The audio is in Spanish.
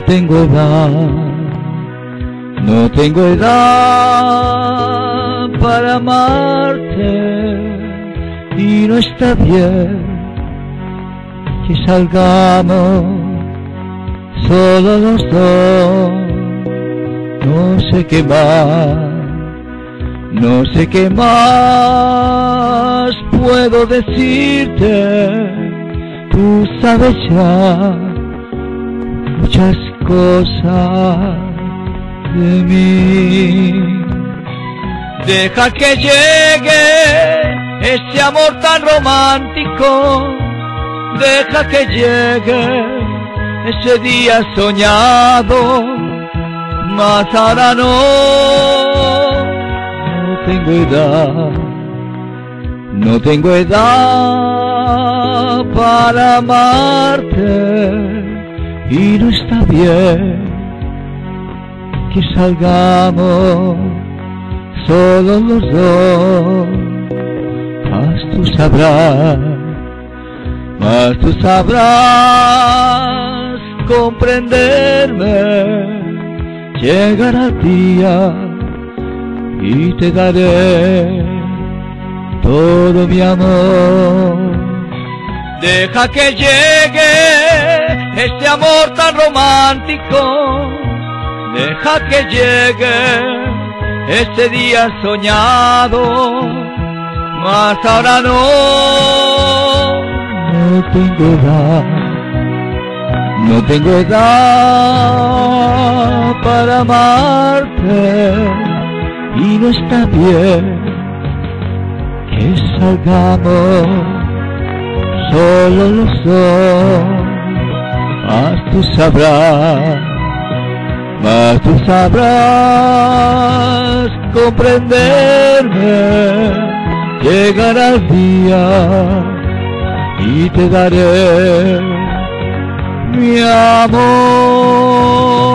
tengo edad, no tengo edad para amarte y no está bien que salgamos solo los dos. No sé qué más, no sé qué más puedo decirte. Tú sabes ya muchas cosas de mí. Deja que llegue ese amor tan romántico. Deja que llegue ese día soñado. Mas ahora no, no tengo edad, no tengo edad para amarte y no está bien que salgamos solo los dos. Mas tú sabrás, mas tú sabrás comprenderme. Llegará el día y te daré todo mi amor. Deja que llegue este amor tan romántico. Deja que llegue este día soñado. Mas ahora no, no tengo edad, no tengo edad para amarte y no está bien que salgamos solo los dos, tú sabrás, mas tú sabrás comprenderme, llegará el día y te daré mi amor.